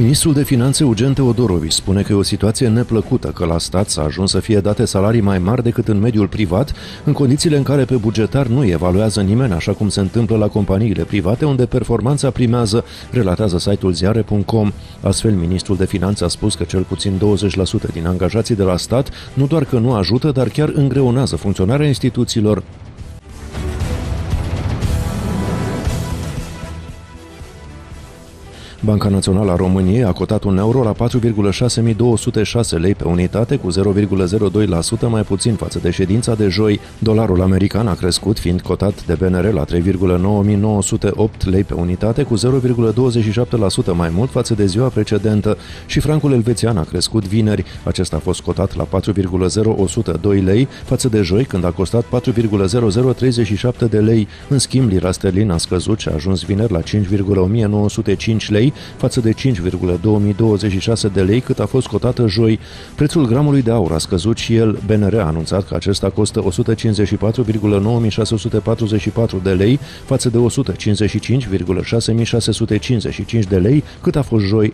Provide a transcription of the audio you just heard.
Ministrul de Finanțe Eugen Teodorovici spune că e o situație neplăcută că la stat s-a ajuns să fie date salarii mai mari decât în mediul privat, în condițiile în care pe bugetar nu evaluează nimeni, așa cum se întâmplă la companiile private, unde performanța primează, relatează site-ul ziare.com. Astfel, ministrul de Finanțe a spus că cel puțin 20% din angajații de la stat nu doar că nu ajută, dar chiar îngreunează funcționarea instituțiilor, Banca Națională a României a cotat un euro la 4,6206 lei pe unitate, cu 0,02% mai puțin față de ședința de joi. Dolarul american a crescut, fiind cotat de BNR la 3,9908 lei pe unitate, cu 0,27% mai mult față de ziua precedentă și francul elvețian a crescut vineri. Acesta a fost cotat la 4,0102 lei față de joi, când a costat 4,0037 de lei. În schimb, lira a scăzut și a ajuns vineri la 5,1905 lei, față de 5,2026 de lei cât a fost cotată joi. Prețul gramului de aur a scăzut și el. BNR a anunțat că acesta costă 154,9644 de lei față de 155,6655 de lei cât a fost joi.